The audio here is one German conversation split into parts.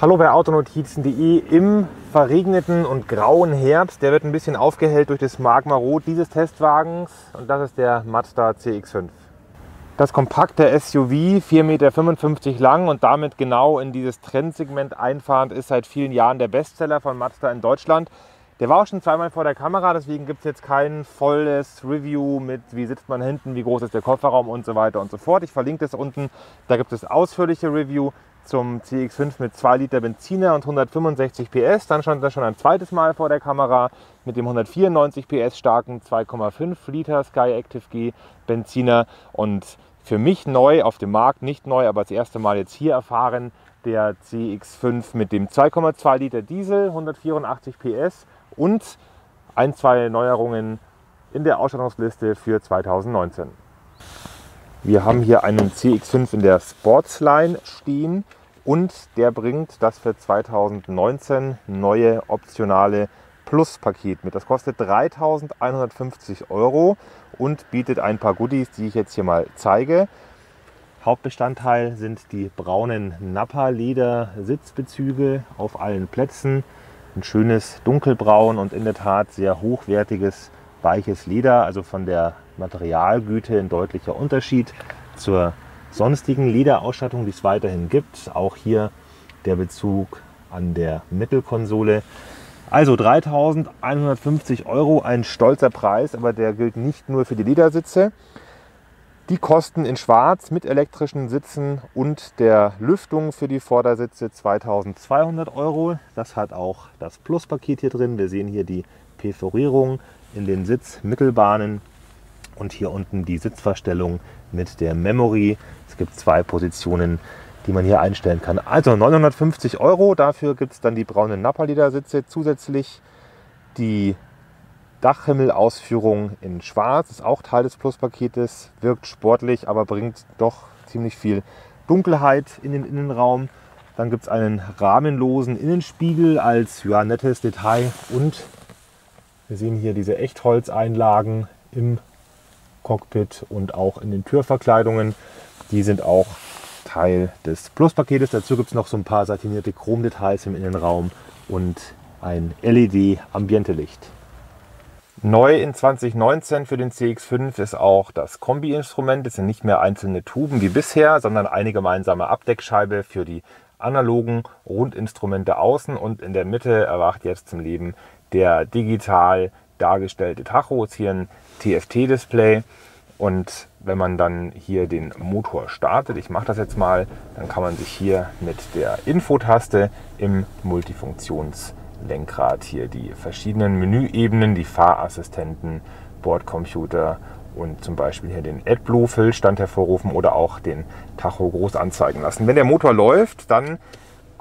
Hallo bei autonotizen.de im verregneten und grauen Herbst. Der wird ein bisschen aufgehellt durch das Magma Rot dieses Testwagens und das ist der Mazda CX5. Das kompakte SUV, 4,55 Meter lang und damit genau in dieses Trendsegment einfahrend, ist seit vielen Jahren der Bestseller von Mazda in Deutschland. Der war auch schon zweimal vor der Kamera, deswegen gibt es jetzt kein volles Review mit, wie sitzt man hinten, wie groß ist der Kofferraum und so weiter und so fort. Ich verlinke das unten. Da gibt es ausführliche Review zum CX5 mit 2 Liter Benziner und 165 PS. Dann stand er schon ein zweites Mal vor der Kamera mit dem 194 PS starken 2,5 Liter Sky Active G Benziner. Und für mich neu auf dem Markt, nicht neu, aber das erste Mal jetzt hier erfahren, der CX5 mit dem 2,2 Liter Diesel, 184 PS und ein, zwei Neuerungen in der Ausstattungsliste für 2019. Wir haben hier einen CX5 in der Sportsline stehen und der bringt das für 2019 neue optionale Plus-Paket mit. Das kostet 3.150 Euro und bietet ein paar Goodies, die ich jetzt hier mal zeige. Hauptbestandteil sind die braunen Nappa-Leder-Sitzbezüge auf allen Plätzen. Ein schönes dunkelbraun und in der Tat sehr hochwertiges weiches Leder, also von der Materialgüte ein deutlicher Unterschied zur sonstigen Lederausstattung, die es weiterhin gibt. Auch hier der Bezug an der Mittelkonsole. Also 3150 Euro, ein stolzer Preis, aber der gilt nicht nur für die Ledersitze. Die kosten in Schwarz mit elektrischen Sitzen und der Lüftung für die Vordersitze 2200 Euro. Das hat auch das Pluspaket hier drin. Wir sehen hier die Perforierung in den Sitzmittelbahnen und hier unten die Sitzverstellung mit der Memory. Es gibt zwei Positionen, die man hier einstellen kann. Also 950 Euro. Dafür gibt es dann die braunen Nappa-Ledersitze. Zusätzlich die Dachhimmelausführung in Schwarz. Ist auch Teil des Pluspaketes. Wirkt sportlich, aber bringt doch ziemlich viel Dunkelheit in den Innenraum. Dann gibt es einen rahmenlosen Innenspiegel als ja, nettes Detail und wir sehen hier diese Echtholzeinlagen im Cockpit und auch in den Türverkleidungen. Die sind auch Teil des Plus-Paketes. Dazu gibt es noch so ein paar satinierte Chromdetails im Innenraum und ein LED-Ambientelicht. Neu in 2019 für den CX5 ist auch das Kombi-Instrument. Es sind nicht mehr einzelne Tuben wie bisher, sondern eine gemeinsame Abdeckscheibe für die analogen Rundinstrumente außen und in der Mitte erwacht jetzt zum Leben der digital dargestellte Tacho. Ist hier ein TFT-Display und wenn man dann hier den Motor startet, ich mache das jetzt mal, dann kann man sich hier mit der Infotaste im Multifunktionslenkrad hier die verschiedenen Menüebenen, die Fahrassistenten, Bordcomputer und zum Beispiel hier den AdBlue-Füllstand hervorrufen oder auch den Tacho groß anzeigen lassen. Wenn der Motor läuft, dann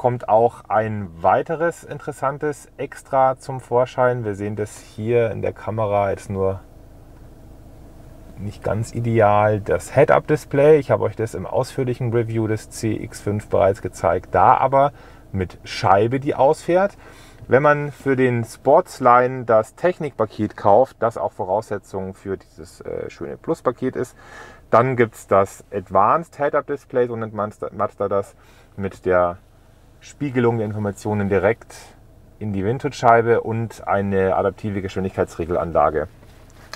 kommt auch ein weiteres interessantes Extra zum Vorschein. Wir sehen das hier in der Kamera jetzt nur nicht ganz ideal. Das Head-Up-Display, ich habe euch das im ausführlichen Review des CX5 bereits gezeigt, da aber mit Scheibe, die ausfährt. Wenn man für den Sportsline das Technikpaket kauft, das auch Voraussetzung für dieses äh, schöne Plus-Paket ist, dann gibt es das Advanced Head-Up-Display, so nennt Mazda das, mit der Spiegelung der Informationen direkt in die Windschutzscheibe und eine adaptive Geschwindigkeitsregelanlage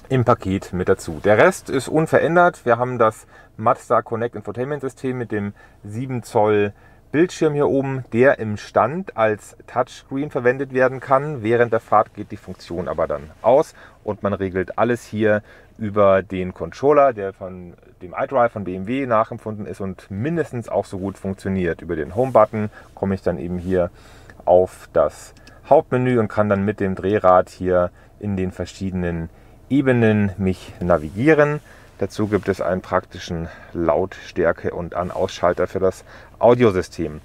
im Paket mit dazu. Der Rest ist unverändert. Wir haben das Mazda Connect Infotainment System mit dem 7 Zoll Bildschirm hier oben, der im Stand als Touchscreen verwendet werden kann. Während der Fahrt geht die Funktion aber dann aus und man regelt alles hier über den Controller, der von dem iDrive von BMW nachempfunden ist und mindestens auch so gut funktioniert. Über den Home-Button komme ich dann eben hier auf das Hauptmenü und kann dann mit dem Drehrad hier in den verschiedenen Ebenen mich navigieren. Dazu gibt es einen praktischen Lautstärke- und An-Ausschalter für das Audiosystem.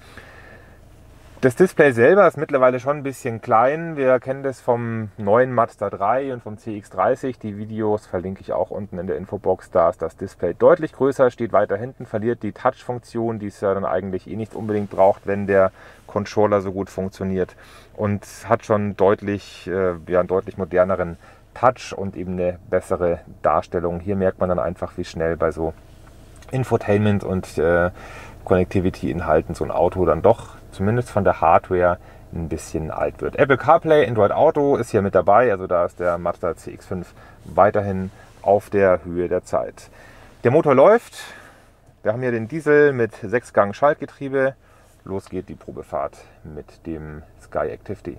Das Display selber ist mittlerweile schon ein bisschen klein. Wir kennen das vom neuen Mazda 3 und vom CX30. Die Videos verlinke ich auch unten in der Infobox. Da ist das Display deutlich größer, steht weiter hinten, verliert die Touch-Funktion, die es ja dann eigentlich eh nicht unbedingt braucht, wenn der Controller so gut funktioniert. Und hat schon deutlich, äh, ja, einen deutlich moderneren Touch und eben eine bessere Darstellung. Hier merkt man dann einfach, wie schnell bei so Infotainment und äh, Connectivity-Inhalten so ein Auto dann doch zumindest von der Hardware ein bisschen alt wird. Apple CarPlay, Android Auto ist hier mit dabei, also da ist der Mazda CX5 weiterhin auf der Höhe der Zeit. Der Motor läuft. Wir haben hier den Diesel mit 6-Gang Schaltgetriebe. Los geht die Probefahrt mit dem Sky Active D.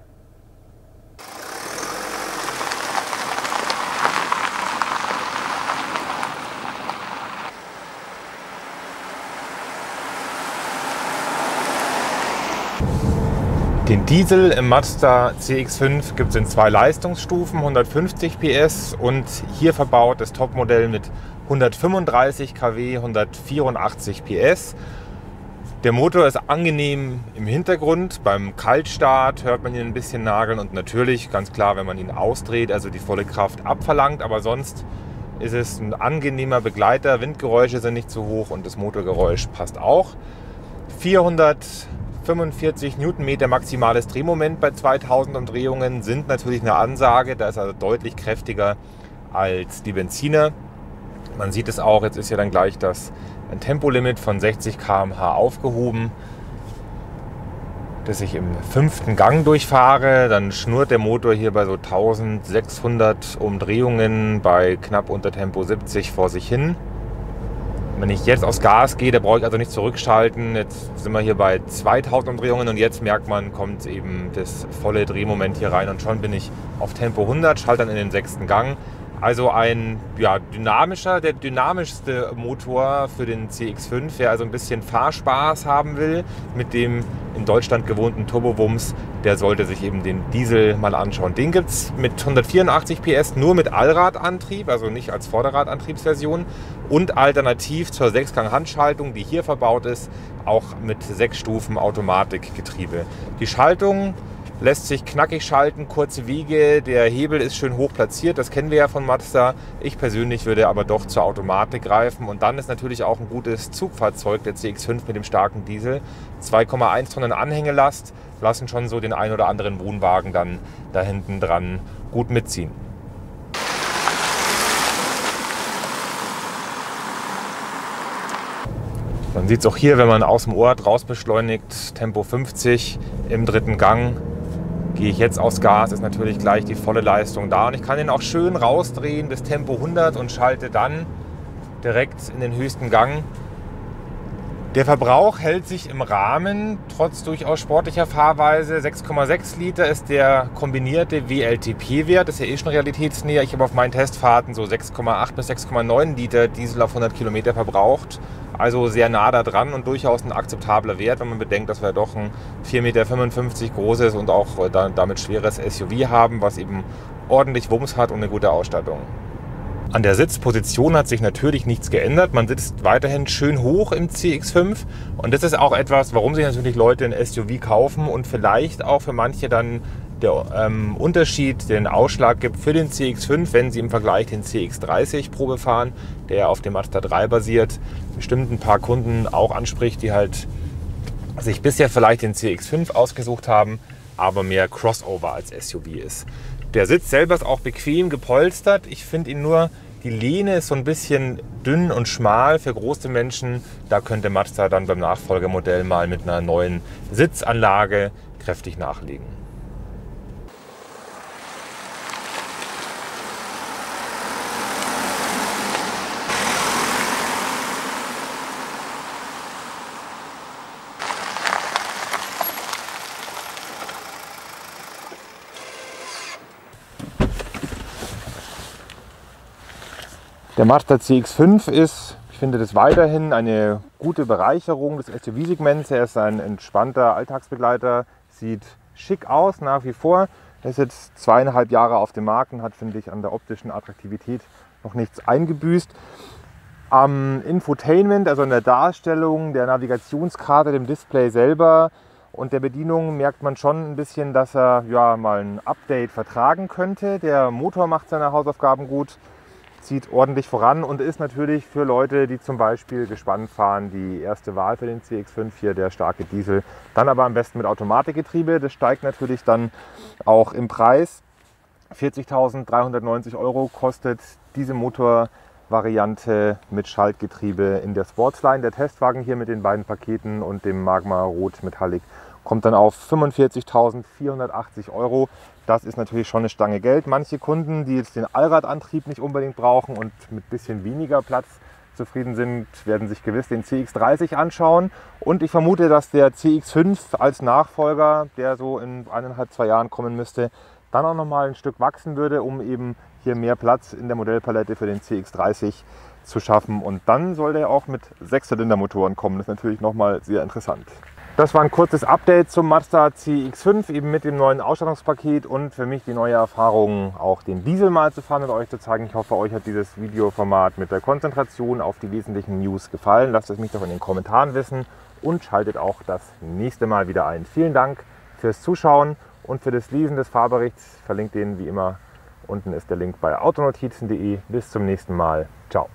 Den Diesel im Mazda CX5 gibt es in zwei Leistungsstufen, 150 PS und hier verbaut das Topmodell mit 135 kW, 184 PS. Der Motor ist angenehm im Hintergrund. Beim Kaltstart hört man ihn ein bisschen nageln und natürlich, ganz klar, wenn man ihn ausdreht, also die volle Kraft abverlangt. Aber sonst ist es ein angenehmer Begleiter. Windgeräusche sind nicht zu hoch und das Motorgeräusch passt auch. 445 Newtonmeter maximales Drehmoment bei 2000 Umdrehungen sind natürlich eine Ansage. Da ist also deutlich kräftiger als die Benziner. Man sieht es auch, jetzt ist ja dann gleich das Tempolimit von 60 km/h aufgehoben, dass ich im fünften Gang durchfahre. Dann schnurrt der Motor hier bei so 1600 Umdrehungen bei knapp unter Tempo 70 vor sich hin. Wenn ich jetzt aufs Gas gehe, da brauche ich also nicht zurückschalten. Jetzt sind wir hier bei 2000 Umdrehungen und jetzt merkt man, kommt eben das volle Drehmoment hier rein und schon bin ich auf Tempo 100, schalte dann in den sechsten Gang. Also ein ja, dynamischer, der dynamischste Motor für den CX5, wer also ein bisschen Fahrspaß haben will mit dem in Deutschland gewohnten Turbowumms, der sollte sich eben den Diesel mal anschauen. Den gibt es mit 184 PS nur mit Allradantrieb, also nicht als Vorderradantriebsversion und alternativ zur 6-Gang-Handschaltung, die hier verbaut ist, auch mit 6 Stufen Automatikgetriebe. Die Schaltung lässt sich knackig schalten, kurze Wege, der Hebel ist schön hoch platziert, das kennen wir ja von Mazda. Ich persönlich würde aber doch zur Automatik greifen und dann ist natürlich auch ein gutes Zugfahrzeug, der CX5 mit dem starken Diesel. 2,1 Tonnen Anhängelast lassen schon so den ein oder anderen Wohnwagen dann da hinten dran gut mitziehen. Man sieht es auch hier, wenn man aus dem Ort raus beschleunigt, Tempo 50 im dritten Gang. Gehe ich jetzt aufs Gas, ist natürlich gleich die volle Leistung da. Und ich kann den auch schön rausdrehen bis Tempo 100 und schalte dann direkt in den höchsten Gang. Der Verbrauch hält sich im Rahmen, trotz durchaus sportlicher Fahrweise. 6,6 Liter ist der kombinierte WLTP-Wert, das ist ja eh schon realitätsnäher. Ich habe auf meinen Testfahrten so 6,8 bis 6,9 Liter Diesel auf 100 Kilometer verbraucht. Also sehr nah da dran und durchaus ein akzeptabler Wert, wenn man bedenkt, dass wir doch ein 4,55 Meter großes und auch damit schweres SUV haben, was eben ordentlich Wumms hat und eine gute Ausstattung. An der Sitzposition hat sich natürlich nichts geändert. Man sitzt weiterhin schön hoch im CX5 und das ist auch etwas, warum sich natürlich Leute ein SUV kaufen und vielleicht auch für manche dann der ähm, Unterschied, den Ausschlag gibt für den CX5, wenn Sie im Vergleich den CX30 Probe fahren, der auf dem Mazda 3 basiert, bestimmt ein paar Kunden auch anspricht, die halt sich bisher vielleicht den CX5 ausgesucht haben, aber mehr Crossover als SUV ist. Der Sitz selber ist auch bequem gepolstert. Ich finde ihn nur, die Lehne ist so ein bisschen dünn und schmal für große Menschen. Da könnte Mazda dann beim Nachfolgemodell mal mit einer neuen Sitzanlage kräftig nachlegen. Der Mazda CX5 ist, ich finde das weiterhin eine gute Bereicherung des SUV-Segments. Er ist ein entspannter Alltagsbegleiter, sieht schick aus nach wie vor. Er ist jetzt zweieinhalb Jahre auf dem Markt und hat, finde ich, an der optischen Attraktivität noch nichts eingebüßt. Am Infotainment, also an der Darstellung der Navigationskarte, dem Display selber und der Bedienung merkt man schon ein bisschen, dass er ja, mal ein Update vertragen könnte. Der Motor macht seine Hausaufgaben gut zieht ordentlich voran und ist natürlich für Leute, die zum Beispiel gespannt fahren, die erste Wahl für den CX5 hier, der starke Diesel. Dann aber am besten mit Automatikgetriebe. Das steigt natürlich dann auch im Preis. 40.390 Euro kostet diese Motorvariante mit Schaltgetriebe in der Sportsline. Der Testwagen hier mit den beiden Paketen und dem Magma Rot Metallic kommt dann auf 45.480 Euro. Das ist natürlich schon eine Stange Geld. Manche Kunden, die jetzt den Allradantrieb nicht unbedingt brauchen und mit bisschen weniger Platz zufrieden sind, werden sich gewiss den CX30 anschauen. Und ich vermute, dass der CX5 als Nachfolger, der so in eineinhalb, zwei Jahren kommen müsste, dann auch nochmal ein Stück wachsen würde, um eben hier mehr Platz in der Modellpalette für den CX30 zu schaffen. Und dann soll der auch mit Sechszylindermotoren kommen. Das ist natürlich nochmal sehr interessant. Das war ein kurzes Update zum Mazda CX5, eben mit dem neuen Ausstattungspaket und für mich die neue Erfahrung, auch den Diesel mal zu fahren und euch zu zeigen. Ich hoffe, euch hat dieses Videoformat mit der Konzentration auf die wesentlichen News gefallen. Lasst es mich doch in den Kommentaren wissen und schaltet auch das nächste Mal wieder ein. Vielen Dank fürs Zuschauen und für das Lesen des Fahrberichts. Verlinkt den wie immer. Unten ist der Link bei autonotizen.de. Bis zum nächsten Mal. Ciao.